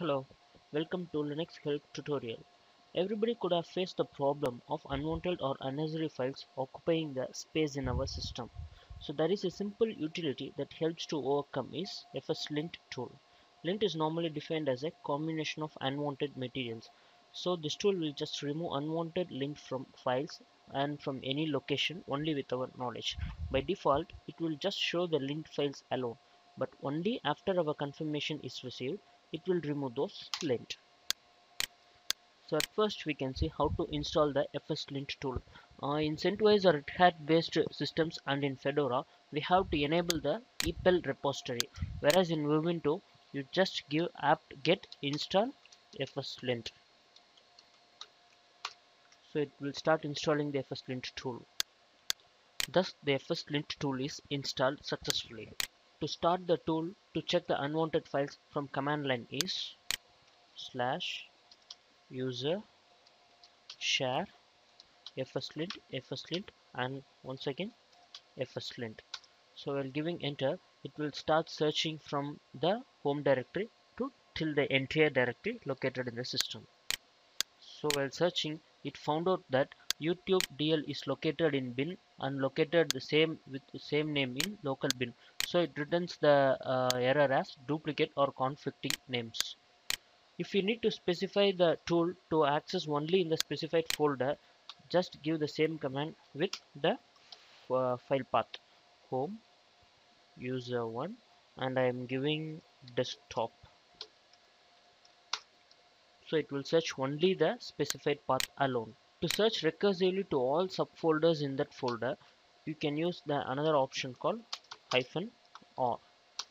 Hello, welcome to Linux Help tutorial. Everybody could have faced the problem of unwanted or unnecessary files occupying the space in our system. So there is a simple utility that helps to overcome is fslint tool. Lint is normally defined as a combination of unwanted materials. So this tool will just remove unwanted lint from files and from any location only with our knowledge. By default, it will just show the lint files alone but only after our confirmation is received it will remove those lint. So at first we can see how to install the fslint tool. Uh, in CentOS or Red Hat based systems and in Fedora we have to enable the EPEL repository. Whereas in Ubuntu you just give apt get install fslint so it will start installing the fslint tool. Thus the fslint tool is installed successfully to start the tool to check the unwanted files from command line is slash user share fslint fslint and once again fslint so while giving enter it will start searching from the home directory to till the entire directory located in the system. So while searching it found out that youtube dl is located in bin and located the same with the same name in local bin so it returns the uh, error as duplicate or conflicting names. If you need to specify the tool to access only in the specified folder just give the same command with the uh, file path. Home user 1 and I am giving desktop. So it will search only the specified path alone. To search recursively to all subfolders in that folder you can use the another option called hyphen or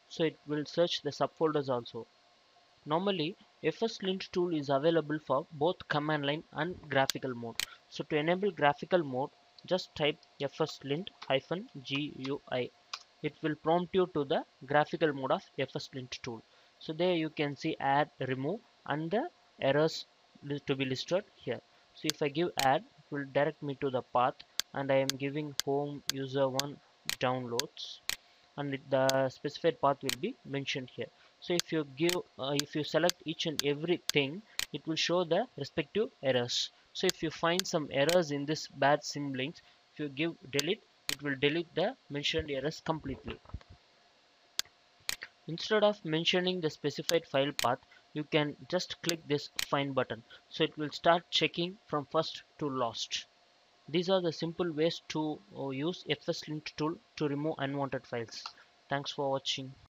so it will search the subfolders also. Normally fslint tool is available for both command line and graphical mode. So to enable graphical mode just type fslint hyphen gui it will prompt you to the graphical mode of fslint tool. So there you can see add remove and the errors to be listed here. So if i give add it will direct me to the path and i am giving home user one downloads and the specified path will be mentioned here. So if you give uh, if you select each and everything it will show the respective errors. So if you find some errors in this bad symlinks if you give delete it will delete the mentioned errors completely. Instead of mentioning the specified file path you can just click this find button. So it will start checking from first to last these are the simple ways to uh, use fslint tool to remove unwanted files. Thanks for watching.